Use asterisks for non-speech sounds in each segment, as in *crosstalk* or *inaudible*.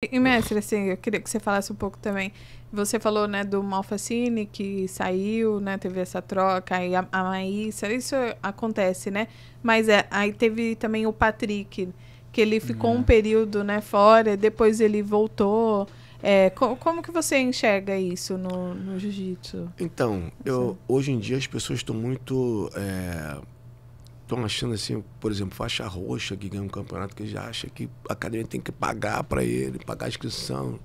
E, mestre, assim, eu queria que você falasse um pouco também. Você falou, né, do Malfacine, que saiu, né, teve essa troca, aí a, a Maísa, isso acontece, né? Mas é, aí teve também o Patrick, que ele ficou um período, né, fora, depois ele voltou. É, co como que você enxerga isso no, no jiu-jitsu? Então, eu, hoje em dia as pessoas estão muito... Estão achando assim, por exemplo, faixa roxa que ganha um campeonato que já acha que a academia tem que pagar para ele, pagar a inscrição.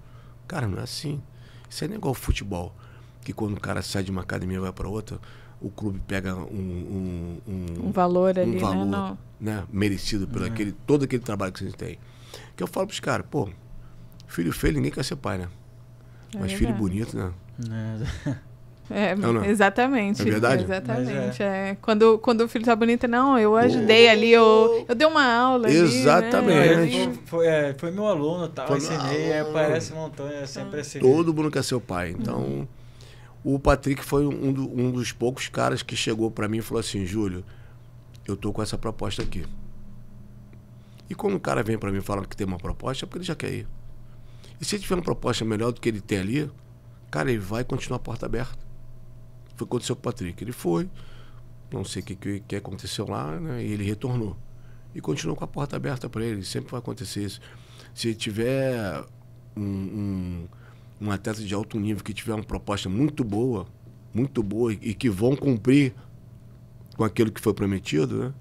Cara, não é assim. Isso é igual futebol. Que quando o cara sai de uma academia e vai para outra, o clube pega um, um, um, um valor ali, um né? valor, né? né? Merecido por aquele, todo aquele trabalho que vocês têm. Que eu falo pros caras, pô, filho feio, ninguém quer ser pai, né? É Mas filho verdade. bonito, né? É, *laughs* Não, não. exatamente. É verdade? Exatamente. É. Quando, quando o filho tá bonito, não, eu ajudei ali, eu, eu dei uma aula. ali, né? Exatamente. Foi, foi, é, foi meu aluno, tal, Foi meu ensinei, aluno. aparece montanha, é sempre assim. Todo mundo quer ser o pai. Então, o Patrick foi um, do- um dos poucos caras que chegou para mim e falou assim: Júlio, eu tô com essa proposta aqui. E quando o cara vem para mim falando que tem uma proposta, é porque ele já quer ir. E se ele tiver uma proposta melhor do que ele tem ali, cara, ele vai continuar a porta aberta. Foi o que aconteceu com o Patrick. Ele foi, não sei o que, que, que aconteceu lá, né? E ele retornou. E continuou com a porta aberta para ele. Sempre vai acontecer isso. Se tiver um, um, um atleta de alto nível que tiver uma proposta muito boa, muito boa, e que vão cumprir com aquilo que foi prometido, né?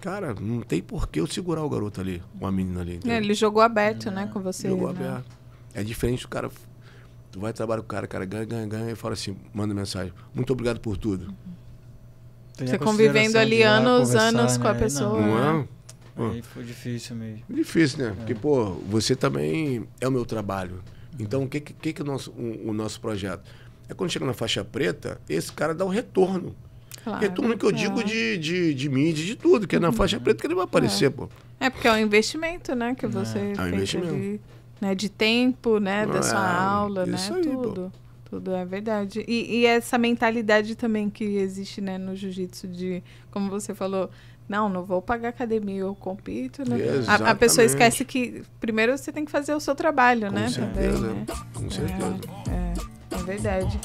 Cara, não tem por que eu segurar o garoto ali, uma menina ali. É, entendeu? ele jogou aberto, né, com você. Jogou né? aberto. É diferente do cara. Tu vai trabalhar com o cara, cara ganha, ganha, ganha, e fala assim, manda mensagem. Muito obrigado por tudo. Tem a Você convivendo ali anos, anos com a né? pessoa. Não é? Não, aí foi difícil mesmo. Difícil, né? Porque, pô, você também é o meu trabalho. Então, o que, que, que é o nosso, o, o nosso projeto? É quando chega na faixa preta, esse cara dá um retorno. Claro, retorno que eu claro. digo de, de, de mídia, de tudo, que é na faixa preta que ele vai aparecer, pô. É, porque é um investimento, né, que você É um fez investimento. ali, né, de tempo, né, da sua É, aula, né, aí, tudo. Tudo é verdade. E, e essa mentalidade também que existe, né, no jiu-jitsu de, como você falou, não, não vou pagar academia, eu compito, né? A, a pessoa esquece que primeiro você tem que fazer o seu trabalho, Com né? certeza, também, né? com certeza. É, é, é verdade.